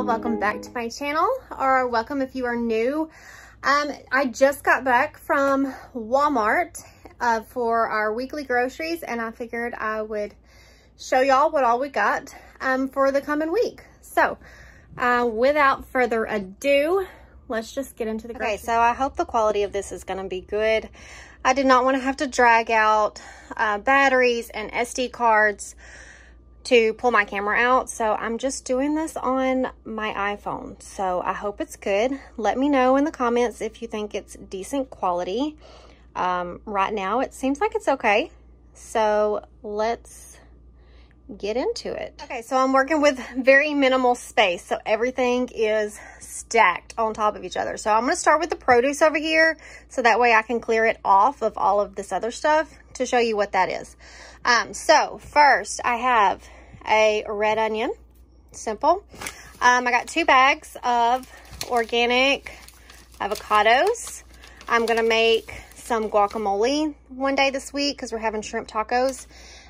y'all. Welcome back to my channel or welcome if you are new. Um i just got back from walmart uh, for our weekly groceries and i figured i would show y'all what all we got um for the coming week. So uh without further ado let's just get into the groceries. okay so i hope the quality of this is going to be good. I did not want to have to drag out uh, batteries and sd cards to pull my camera out. So I'm just doing this on my iPhone. So I hope it's good. Let me know in the comments if you think it's decent quality. Um, right now it seems like it's okay. So let's get into it. Okay, so I'm working with very minimal space. So everything is stacked on top of each other. So I'm going to start with the produce over here. So that way I can clear it off of all of this other stuff to show you what that is. Um, so first I have a red onion, simple. Um, I got two bags of organic avocados. I'm gonna make some guacamole one day this week because we're having shrimp tacos.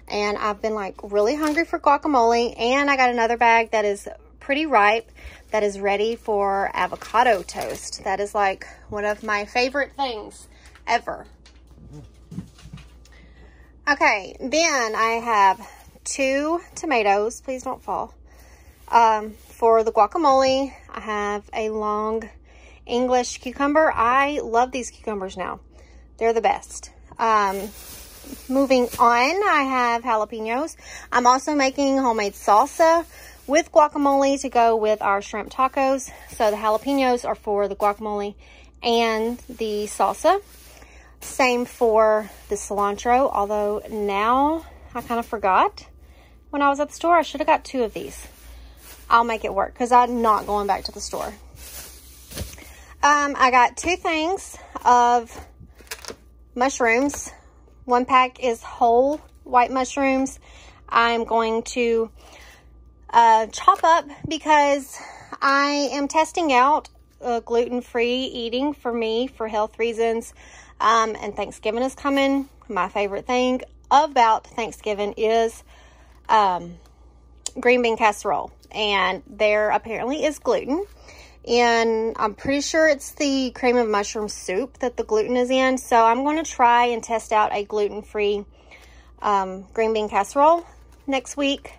And I've been like really hungry for guacamole. And I got another bag that is pretty ripe that is ready for avocado toast. That is like one of my favorite things ever. Okay, then I have two tomatoes. Please don't fall. Um, for the guacamole, I have a long English cucumber. I love these cucumbers now. They're the best. Um, moving on, I have jalapenos. I'm also making homemade salsa with guacamole to go with our shrimp tacos. So the jalapenos are for the guacamole and the salsa. Same for the cilantro, although now I kind of forgot when I was at the store. I should have got two of these. I'll make it work because I'm not going back to the store. Um, I got two things of mushrooms. One pack is whole white mushrooms. I'm going to uh, chop up because I am testing out gluten-free eating for me for health reasons. Um, and Thanksgiving is coming. My favorite thing about Thanksgiving is um, green bean casserole. And there apparently is gluten. And I'm pretty sure it's the cream of mushroom soup that the gluten is in. So I'm going to try and test out a gluten-free um, green bean casserole next week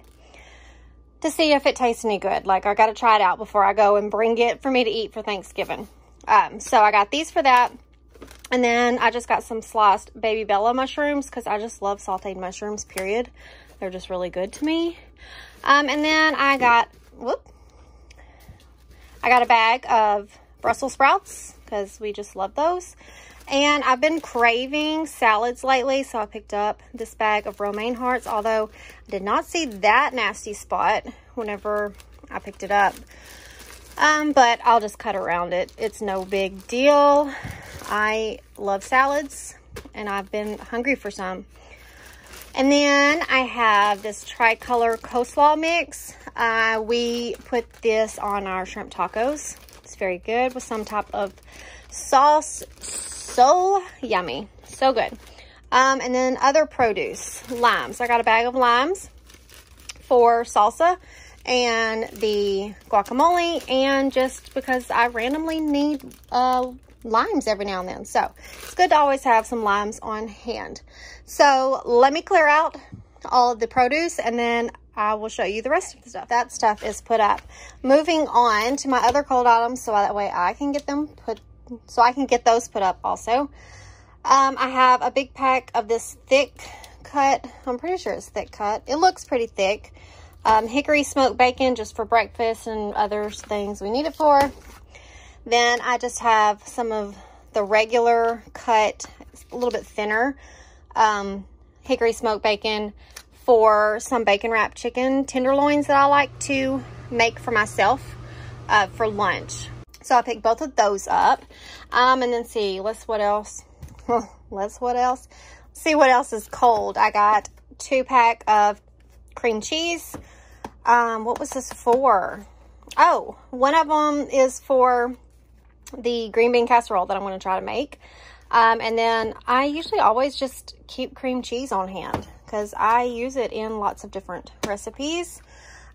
to see if it tastes any good. Like, I got to try it out before I go and bring it for me to eat for Thanksgiving. Um, so I got these for that. And then I just got some sliced baby bella mushrooms because I just love sauteed mushrooms, period. They're just really good to me. Um, and then I got, whoop, I got a bag of Brussels sprouts because we just love those. And I've been craving salads lately, so I picked up this bag of romaine hearts, although I did not see that nasty spot whenever I picked it up. Um, but I'll just cut around it. It's no big deal. I love salads and I've been hungry for some. And then I have this tricolor coleslaw mix. Uh, we put this on our shrimp tacos. It's very good with some type of sauce. So yummy. So good. Um, and then other produce, limes. I got a bag of limes for salsa and the guacamole and just because I randomly need uh, limes every now and then. So it's good to always have some limes on hand. So let me clear out all of the produce and then I will show you the rest of the stuff. That stuff is put up. Moving on to my other cold items so that way I can get them put, so I can get those put up also. Um, I have a big pack of this thick cut. I'm pretty sure it's thick cut. It looks pretty thick. Um, hickory smoked bacon just for breakfast and other things we need it for. Then I just have some of the regular cut, a little bit thinner, um, hickory smoked bacon for some bacon wrapped chicken tenderloins that I like to make for myself uh, for lunch. So I picked both of those up. Um, and then see, let's what else? let's what else? See what else is cold. I got two pack of cream cheese. Um, what was this for? Oh, one of them is for the green bean casserole that I'm going to try to make. Um, and then I usually always just keep cream cheese on hand because I use it in lots of different recipes.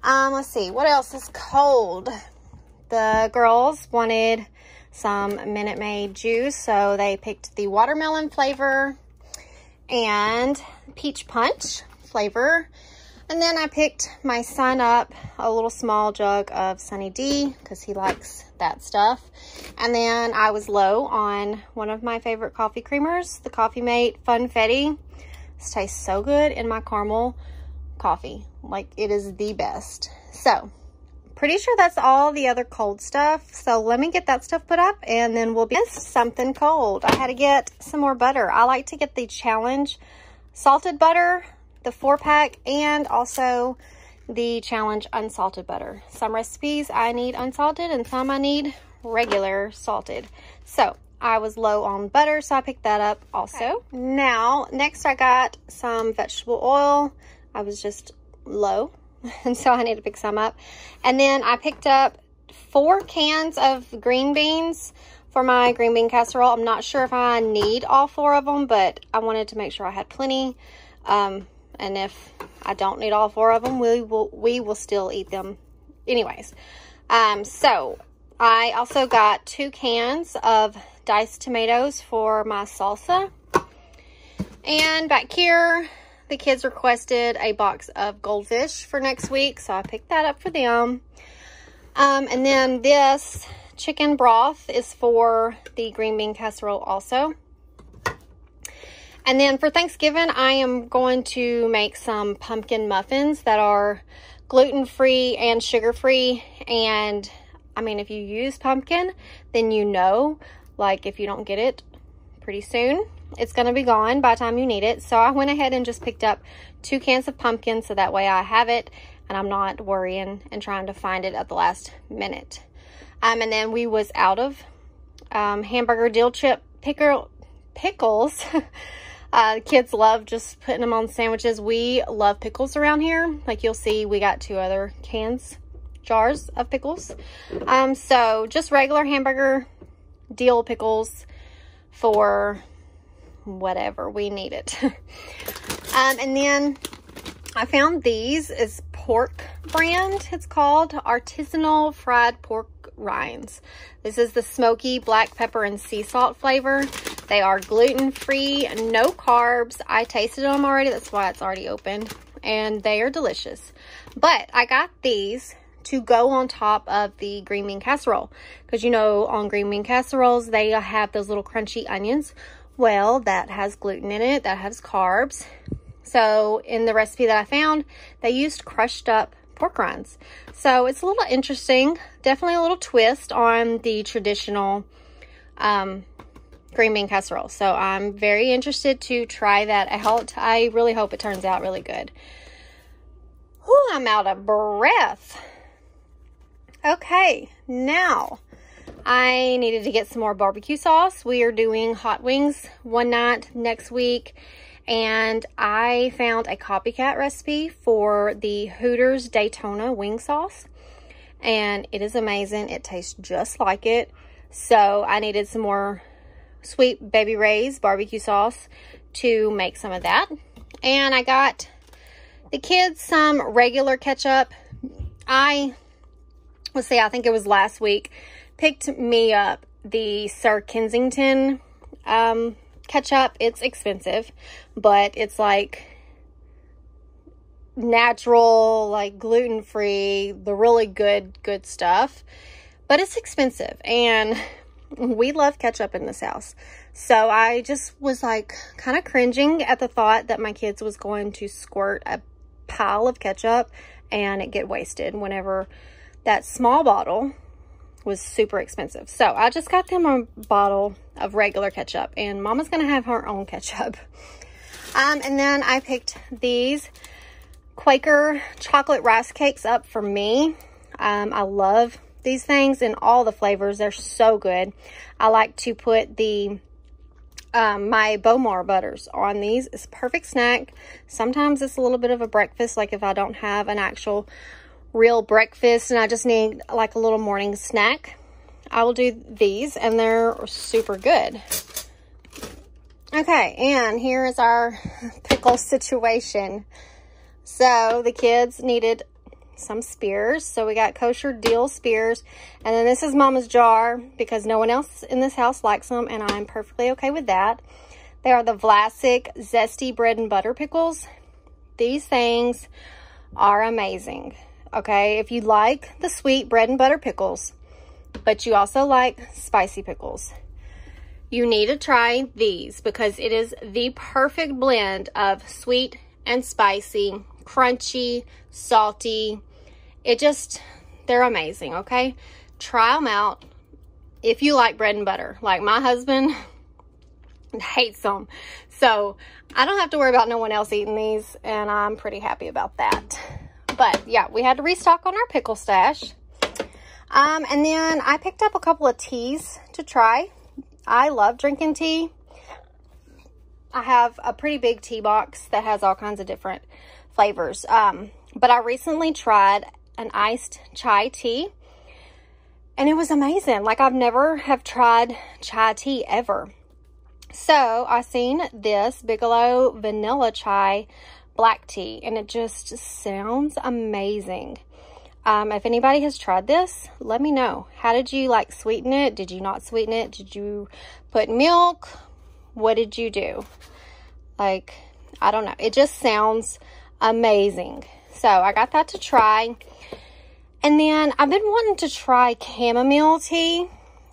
Um, let's see, what else is cold? The girls wanted some Minute Maid juice, so they picked the watermelon flavor and peach punch flavor. And then I picked my son up a little small jug of Sunny D because he likes that stuff. And then I was low on one of my favorite coffee creamers, the Coffee Mate Funfetti. This tastes so good in my caramel coffee. Like it is the best. So pretty sure that's all the other cold stuff. So let me get that stuff put up and then we'll be something cold. I had to get some more butter. I like to get the challenge salted butter, the four pack, and also the challenge unsalted butter. Some recipes I need unsalted and some I need regular salted. So I was low on butter, so I picked that up also. Okay. Now, next I got some vegetable oil. I was just low and so I need to pick some up. And then I picked up four cans of green beans for my green bean casserole. I'm not sure if I need all four of them, but I wanted to make sure I had plenty. Um, and if I don't need all four of them, we will, we will still eat them anyways. Um, so I also got two cans of diced tomatoes for my salsa. And back here, the kids requested a box of goldfish for next week, so I picked that up for them. Um, and then this chicken broth is for the green bean casserole also. And then for Thanksgiving, I am going to make some pumpkin muffins that are gluten-free and sugar-free. And I mean, if you use pumpkin, then you know, like if you don't get it pretty soon, it's going to be gone by the time you need it. So I went ahead and just picked up two cans of pumpkin so that way I have it and I'm not worrying and trying to find it at the last minute. Um, and then we was out of um, hamburger dill chip pickle, pickles. uh, kids love just putting them on sandwiches. We love pickles around here. Like you'll see, we got two other cans, jars of pickles. Um, so just regular hamburger dill pickles for whatever we need it. um, and then I found these is pork brand. It's called artisanal fried pork rinds. This is the smoky black pepper and sea salt flavor. They are gluten-free, no carbs. I tasted them already. That's why it's already open. And they are delicious. But I got these to go on top of the green bean casserole. Because you know, on green bean casseroles, they have those little crunchy onions. Well, that has gluten in it, that has carbs. So in the recipe that I found, they used crushed up pork rinds. So it's a little interesting, definitely a little twist on the traditional um, green bean casserole. So I'm very interested to try that out. I really hope it turns out really good. Whew, I'm out of breath. Okay, now I needed to get some more barbecue sauce. We are doing hot wings one night next week. And I found a copycat recipe for the Hooters Daytona wing sauce. And it is amazing. It tastes just like it. So I needed some more sweet Baby Ray's barbecue sauce to make some of that. And I got the kids some regular ketchup. I, let's see, I think it was last week picked me up the Sir Kensington um, ketchup. It's expensive, but it's like natural, like gluten-free, the really good, good stuff. But it's expensive and we love ketchup in this house. So I just was like kind of cringing at the thought that my kids was going to squirt a pile of ketchup and it get wasted whenever that small bottle was super expensive. So I just got them a bottle of regular ketchup and mama's going to have her own ketchup. Um, and then I picked these Quaker chocolate rice cakes up for me. Um, I love these things in all the flavors. They're so good. I like to put the um, my Bowmar butters on these. It's perfect snack. Sometimes it's a little bit of a breakfast, like if I don't have an actual real breakfast and I just need like a little morning snack, I will do these and they're super good. Okay, and here is our pickle situation. So the kids needed some spears. So we got kosher dill spears. And then this is mama's jar because no one else in this house likes them and I'm perfectly okay with that. They are the Vlasic Zesty Bread and Butter Pickles. These things are amazing. Okay, if you like the sweet bread and butter pickles, but you also like spicy pickles, you need to try these because it is the perfect blend of sweet and spicy, crunchy, salty. It just, they're amazing, okay? Try them out if you like bread and butter. Like my husband hates them. So I don't have to worry about no one else eating these and I'm pretty happy about that. But yeah, we had to restock on our pickle stash. Um, and then I picked up a couple of teas to try. I love drinking tea. I have a pretty big tea box that has all kinds of different flavors. Um, but I recently tried an iced chai tea and it was amazing. Like I've never have tried chai tea ever. So I seen this Bigelow Vanilla Chai Black Tea and it just sounds amazing. Um, if anybody has tried this, let me know. How did you like sweeten it? Did you not sweeten it? Did you put milk? What did you do? Like, I don't know. It just sounds amazing. So I got that to try. And then I've been wanting to try chamomile tea.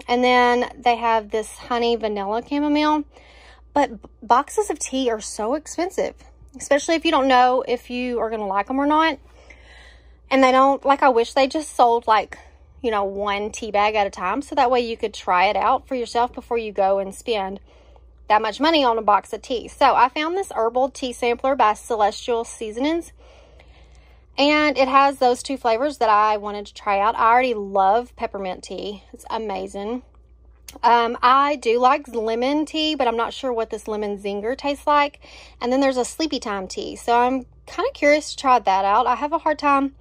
And then they have this honey vanilla chamomile. But boxes of tea are so expensive, especially if you don't know if you are going to like them or not. And they don't, like I wish they just sold like, you know, one tea bag at a time. So that way you could try it out for yourself before you go and spend that much money on a box of tea. So I found this herbal tea sampler by Celestial Seasonings. And it has those two flavors that I wanted to try out. I already love peppermint tea. It's amazing. Um, I do like lemon tea, but I'm not sure what this lemon zinger tastes like. And then there's a sleepy time tea. So I'm kind of curious to try that out. I have a hard time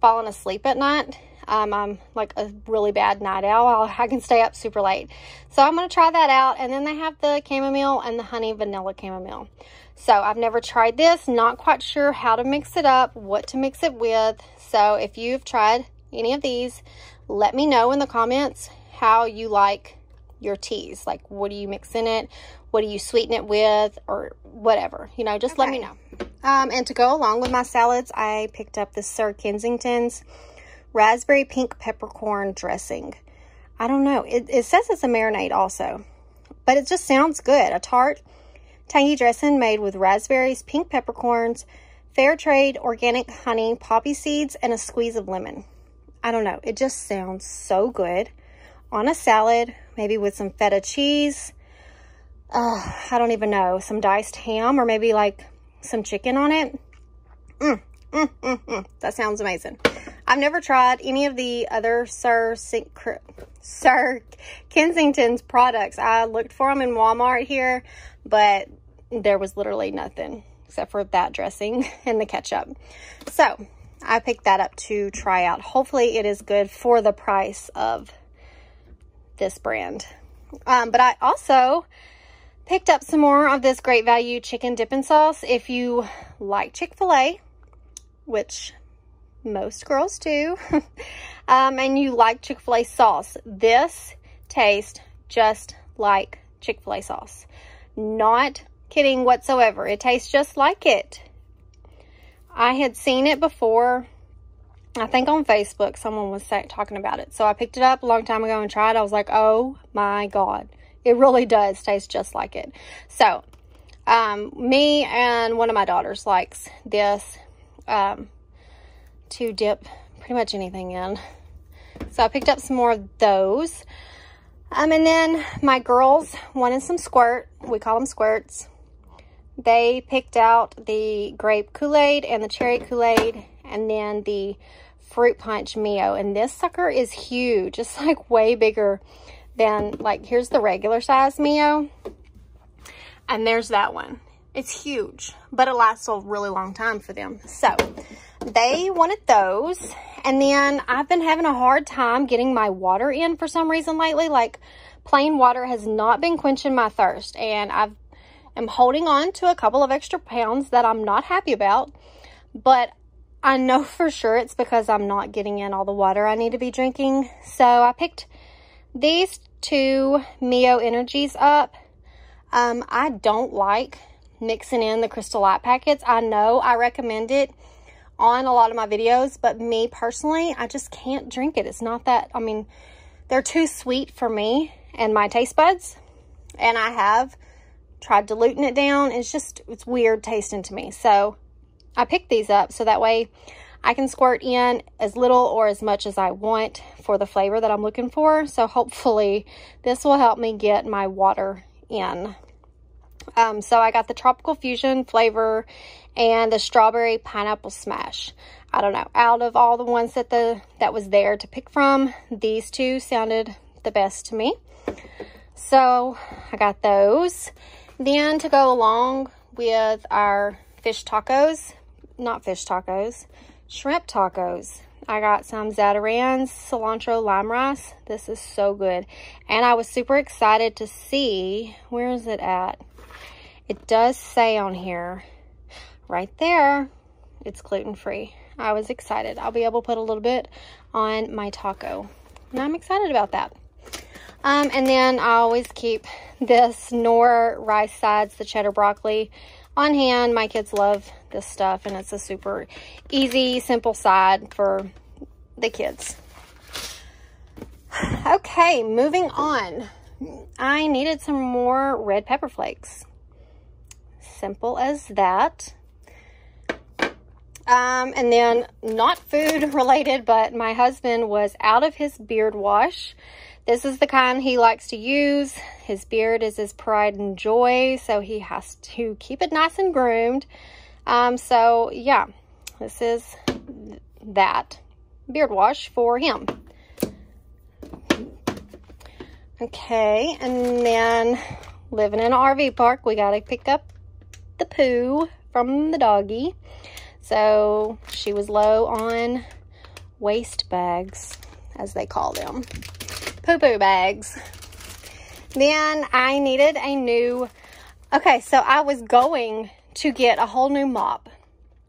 falling asleep at night. Um, I'm like a really bad night owl. I can stay up super late. So I'm going to try that out. And then they have the chamomile and the honey vanilla chamomile. So I've never tried this. Not quite sure how to mix it up, what to mix it with. So if you've tried any of these, let me know in the comments how you like your teas. Like what do you mix in it? What do you sweeten it with? Or whatever. You know, just okay. let me know. Um, and to go along with my salads, I picked up the Sir Kensington's raspberry pink peppercorn dressing. I don't know. It, it says it's a marinade also, but it just sounds good. A tart, tangy dressing made with raspberries, pink peppercorns, fair trade, organic honey, poppy seeds, and a squeeze of lemon. I don't know. It just sounds so good on a salad, maybe with some feta cheese. Uh, I don't even know. Some diced ham or maybe like some chicken on it. Mm, mm, mm, mm. That sounds amazing. I've never tried any of the other Sir, Sir Kensington's products. I looked for them in Walmart here, but there was literally nothing except for that dressing and the ketchup. So I picked that up to try out. Hopefully it is good for the price of this brand. Um, but I also Picked up some more of this Great Value Chicken Dipping Sauce. If you like Chick-fil-A, which most girls do, um, and you like Chick-fil-A sauce, this tastes just like Chick-fil-A sauce. Not kidding whatsoever. It tastes just like it. I had seen it before. I think on Facebook, someone was talking about it. So I picked it up a long time ago and tried. I was like, oh my God. It really does taste just like it. So, um, me and one of my daughters likes this um, to dip pretty much anything in. So I picked up some more of those. Um, and then my girls wanted some squirt. We call them squirts. They picked out the grape Kool-Aid and the cherry Kool-Aid and then the fruit punch Mio. And this sucker is huge. It's like way bigger than like, here's the regular size Mio. And there's that one. It's huge, but it lasts a really long time for them. So, they wanted those. And then I've been having a hard time getting my water in for some reason lately. Like, plain water has not been quenching my thirst. And I am holding on to a couple of extra pounds that I'm not happy about. But I know for sure it's because I'm not getting in all the water I need to be drinking. So I picked these two Mio Energies up. Um, I don't like mixing in the Crystal Light packets. I know I recommend it on a lot of my videos, but me personally, I just can't drink it. It's not that, I mean, they're too sweet for me and my taste buds. And I have tried diluting it down. It's just, it's weird tasting to me. So I picked these up so that way I can squirt in as little or as much as I want for the flavor that I'm looking for. So hopefully this will help me get my water in. Um, so I got the Tropical Fusion flavor and the Strawberry Pineapple Smash. I don't know, out of all the ones that the that was there to pick from, these two sounded the best to me. So I got those. Then to go along with our fish tacos, not fish tacos, shrimp tacos. I got some Zatarain's cilantro lime rice. This is so good. And I was super excited to see, where is it at? It does say on here, right there, it's gluten-free. I was excited. I'll be able to put a little bit on my taco. And I'm excited about that. Um, and then I always keep this Knorr rice sides, the cheddar broccoli on hand. My kids love this stuff and it's a super easy, simple side for the kids. Okay, moving on. I needed some more red pepper flakes. Simple as that. Um, and then not food related, but my husband was out of his beard wash. This is the kind he likes to use. His beard is his pride and joy, so he has to keep it nice and groomed. Um, so yeah, this is that beard wash for him. Okay, and then living in an RV park, we got to pick up the poo from the doggy. So she was low on waste bags, as they call them poo-poo bags. Then I needed a new, okay, so I was going to get a whole new mop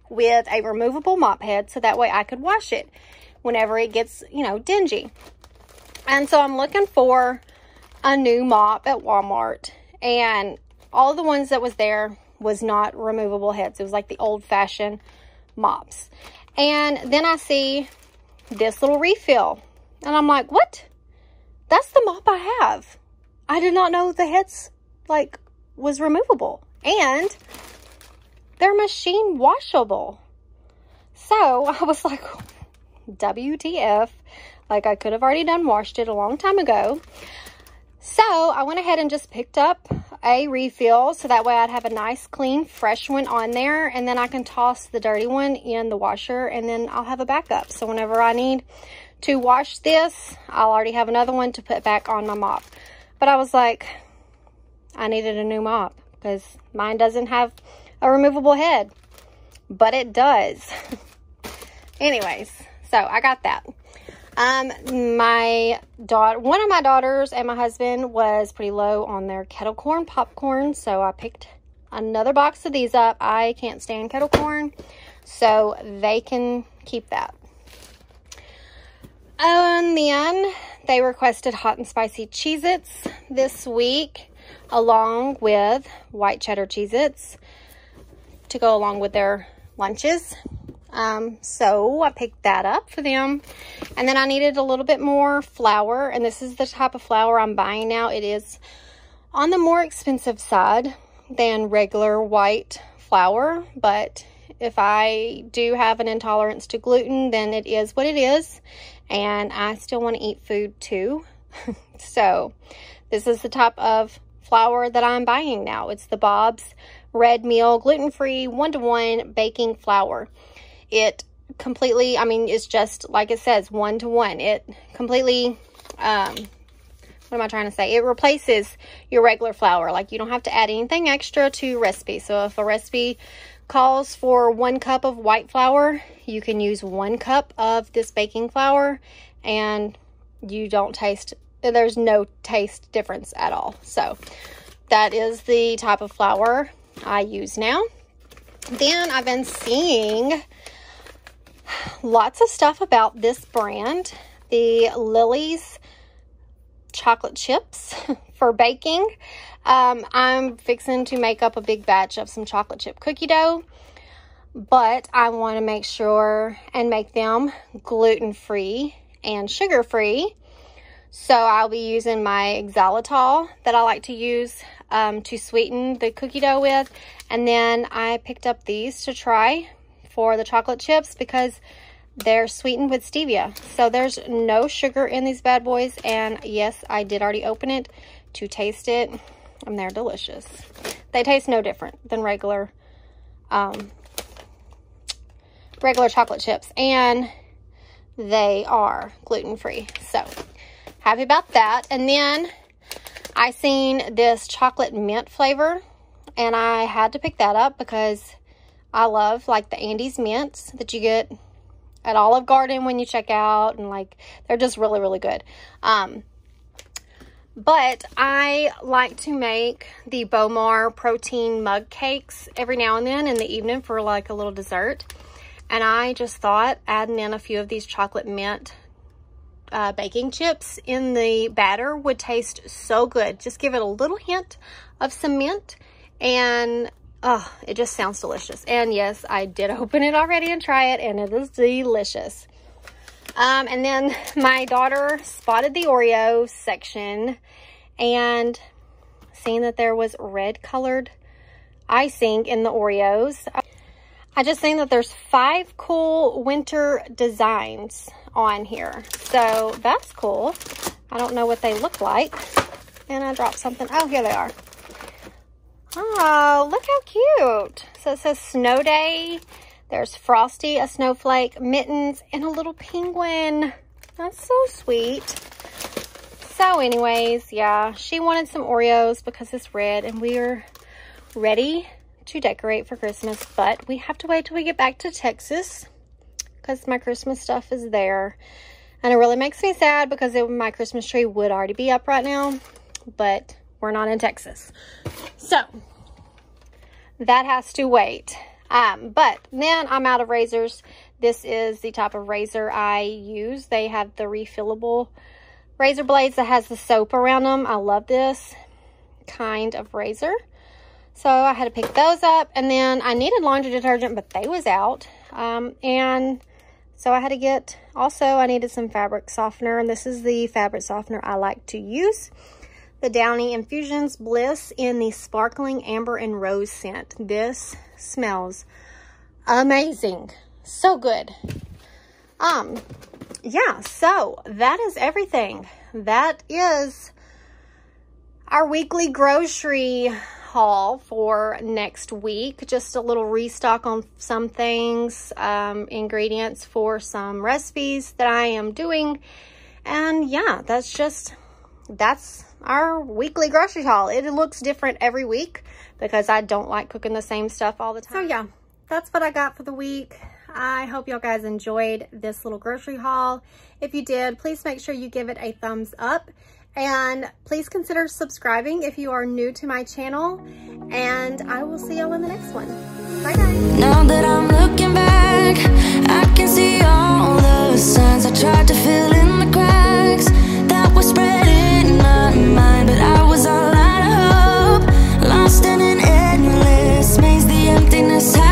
with a removable mop head so that way I could wash it whenever it gets, you know, dingy. And so I'm looking for a new mop at Walmart and all the ones that was there was not removable heads. It was like the old fashioned mops. And then I see this little refill and I'm like, what? That's the mop I have. I did not know the heads, like, was removable. And they're machine washable. So I was like, WTF. Like, I could have already done washed it a long time ago. So I went ahead and just picked up a refill so that way I'd have a nice clean fresh one on there and then I can toss the dirty one in the washer and then I'll have a backup. So whenever I need to wash this. I'll already have another one to put back on my mop. But I was like, I needed a new mop because mine doesn't have a removable head. But it does. Anyways, so I got that. Um, my daughter, one of my daughters and my husband was pretty low on their kettle corn popcorn. So I picked another box of these up. I can't stand kettle corn. So they can keep that. And then they requested hot and spicy Cheez-Its this week, along with white cheddar Cheez-Its to go along with their lunches. Um, so I picked that up for them. And then I needed a little bit more flour. And this is the type of flour I'm buying now. It is on the more expensive side than regular white flour. But if I do have an intolerance to gluten, then it is what it is and I still want to eat food too. so this is the type of flour that I'm buying now. It's the Bob's Red Mill gluten-free one-to-one baking flour. It completely, I mean, it's just like it says, one-to-one. It completely, um, what am I trying to say? It replaces your regular flour. Like you don't have to add anything extra to recipe. So if a recipe calls for one cup of white flour. You can use one cup of this baking flour and you don't taste, there's no taste difference at all. So that is the type of flour I use now. Then I've been seeing lots of stuff about this brand. The Lily's chocolate chips for baking. Um, I'm fixing to make up a big batch of some chocolate chip cookie dough, but I want to make sure and make them gluten-free and sugar-free. So I'll be using my xylitol that I like to use um, to sweeten the cookie dough with. And then I picked up these to try for the chocolate chips because they're sweetened with stevia. So there's no sugar in these bad boys. And yes, I did already open it to taste it. And they're delicious. They taste no different than regular, um, regular chocolate chips. And they are gluten-free. So happy about that. And then I seen this chocolate mint flavor and I had to pick that up because I love like the Andes mints that you get at Olive Garden when you check out and like they're just really really good. Um but I like to make the Bowmar protein mug cakes every now and then in the evening for like a little dessert. And I just thought adding in a few of these chocolate mint uh, baking chips in the batter would taste so good. Just give it a little hint of some mint and oh, it just sounds delicious. And yes, I did open it already and try it and it is delicious. Um, and then my daughter spotted the Oreo section and seeing that there was red colored icing in the Oreos. I just seen that there's five cool winter designs on here. So that's cool. I don't know what they look like. And I dropped something. Oh, here they are. Oh, look how cute. So it says Snow Day. There's Frosty, a snowflake, mittens, and a little penguin. That's so sweet. So anyways, yeah, she wanted some Oreos because it's red and we're ready to decorate for Christmas, but we have to wait till we get back to Texas because my Christmas stuff is there. And it really makes me sad because it, my Christmas tree would already be up right now, but we're not in Texas. So that has to wait. Um, but then I'm out of razors. This is the type of razor I use. They have the refillable razor blades that has the soap around them. I love this kind of razor. So I had to pick those up. And then I needed laundry detergent, but they was out. Um, and so I had to get, also I needed some fabric softener. And this is the fabric softener I like to use. The Downy Infusions Bliss in the Sparkling Amber and Rose scent. This smells amazing. So good. Um, yeah, so that is everything. That is our weekly grocery haul for next week. Just a little restock on some things, um, ingredients for some recipes that I am doing. And yeah, that's just, that's our weekly grocery haul. It looks different every week because I don't like cooking the same stuff all the time. So yeah, that's what I got for the week. I hope y'all guys enjoyed this little grocery haul. If you did, please make sure you give it a thumbs up and please consider subscribing if you are new to my channel and I will see y'all in the next one. Bye guys. Now that I'm looking back, I can see all the signs I tried to fill in the cracks that were spread lost in an emptiness